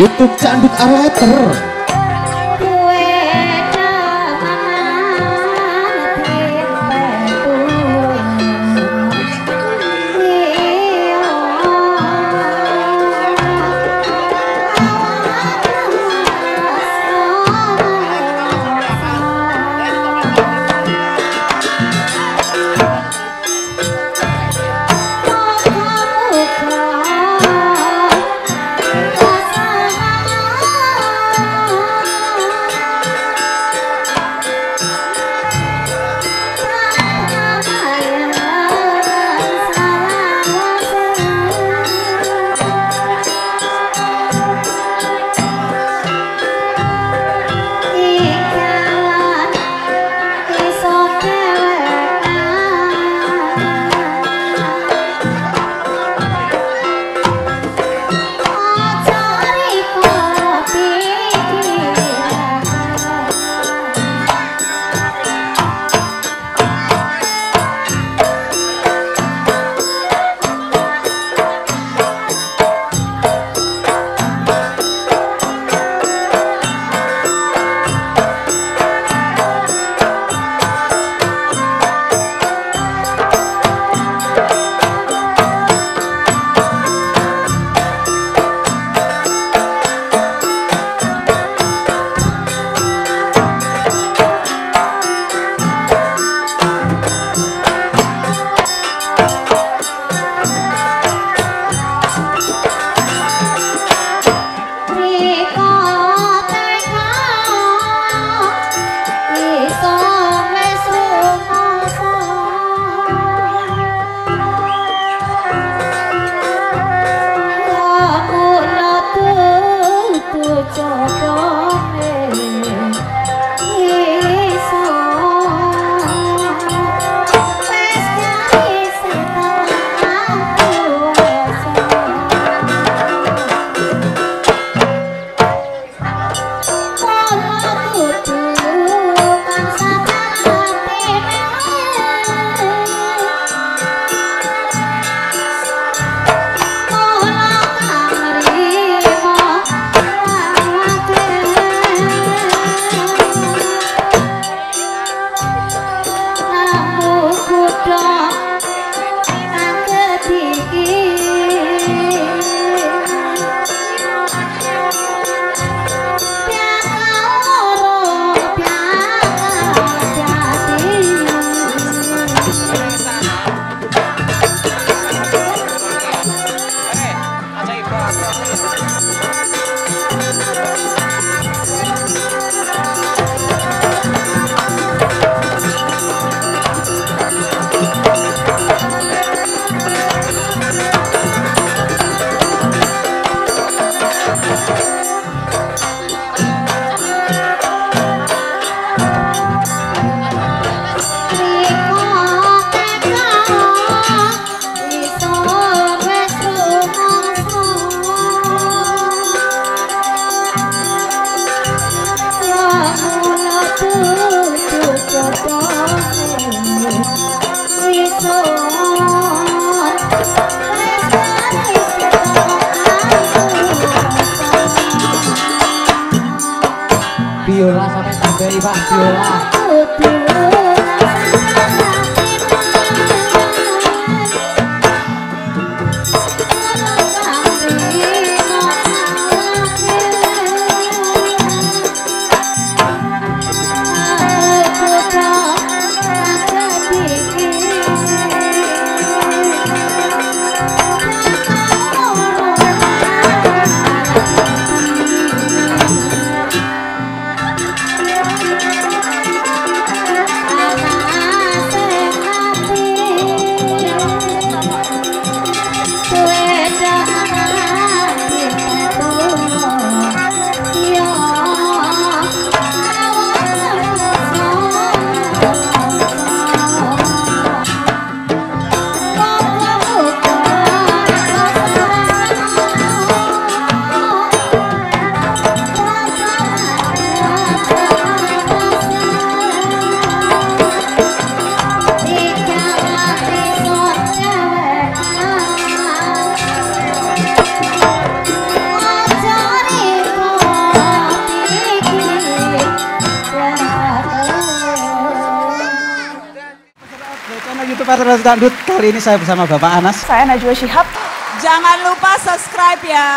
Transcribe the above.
YouTube Candut Arater baby, you. YouTube Patriot Dangdut kali ini saya bersama Bapak Anas. Saya Najwa Shihab. Jangan lupa subscribe ya.